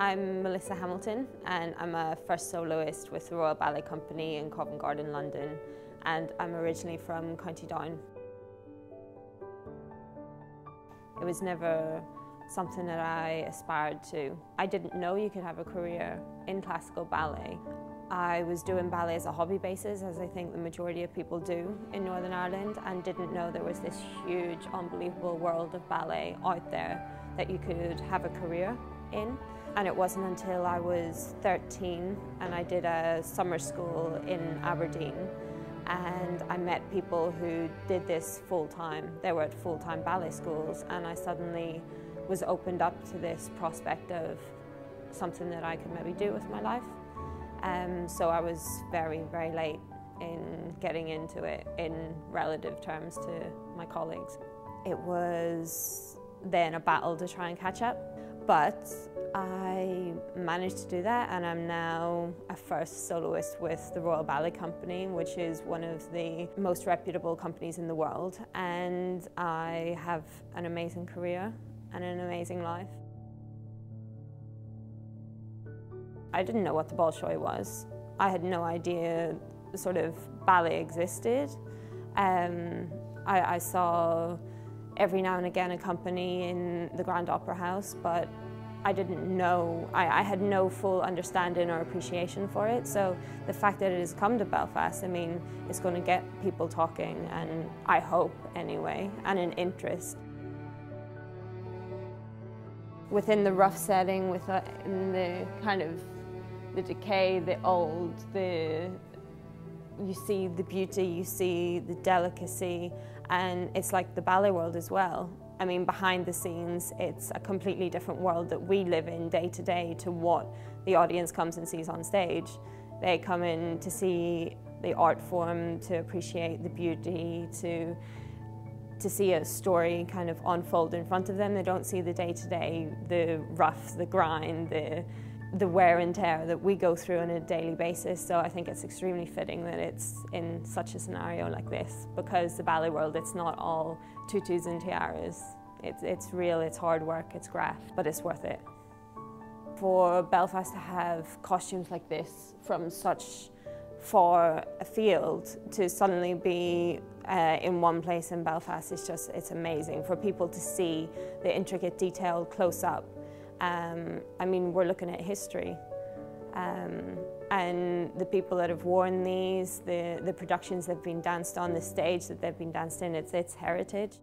I'm Melissa Hamilton and I'm a first soloist with the Royal Ballet Company in Covent Garden, London and I'm originally from County Down. It was never something that I aspired to. I didn't know you could have a career in classical ballet. I was doing ballet as a hobby basis, as I think the majority of people do in Northern Ireland, and didn't know there was this huge, unbelievable world of ballet out there that you could have a career in. And it wasn't until I was 13 and I did a summer school in Aberdeen and I met people who did this full time. They were at full time ballet schools, and I suddenly was opened up to this prospect of something that I could maybe do with my life. Um, so I was very, very late in getting into it in relative terms to my colleagues. It was then a battle to try and catch up, but I managed to do that and I'm now a first soloist with the Royal Ballet Company, which is one of the most reputable companies in the world. And I have an amazing career and an amazing life. I didn't know what the Bolshoi was. I had no idea sort of ballet existed. Um, I, I saw every now and again a company in the Grand Opera House, but I didn't know, I, I, had no full understanding or appreciation for it. So the fact that it has come to Belfast, I mean, it's going to get people talking, and I hope anyway, and an interest. Within the rough setting, within uh, the kind of the decay, the old, the you see the beauty, you see the delicacy, and it's like the ballet world as well. I mean, behind the scenes, it's a completely different world that we live in day to day to what the audience comes and sees on stage. They come in to see the art form, to appreciate the beauty, to to see a story kind of unfold in front of them. They don't see the day to day, the rough, the grind, the the wear and tear that we go through on a daily basis. So I think it's extremely fitting that it's in such a scenario like this because the ballet world, it's not all tutus and tiaras. It's, it's real, it's hard work, it's graft, but it's worth it. For Belfast to have costumes like this from such far afield to suddenly be uh, in one place in Belfast is just, it's amazing. For people to see the intricate detail close up um, I mean, we're looking at history. Um, and the people that have worn these, the, the productions that have been danced on, the stage that they've been danced in, it's, it's heritage.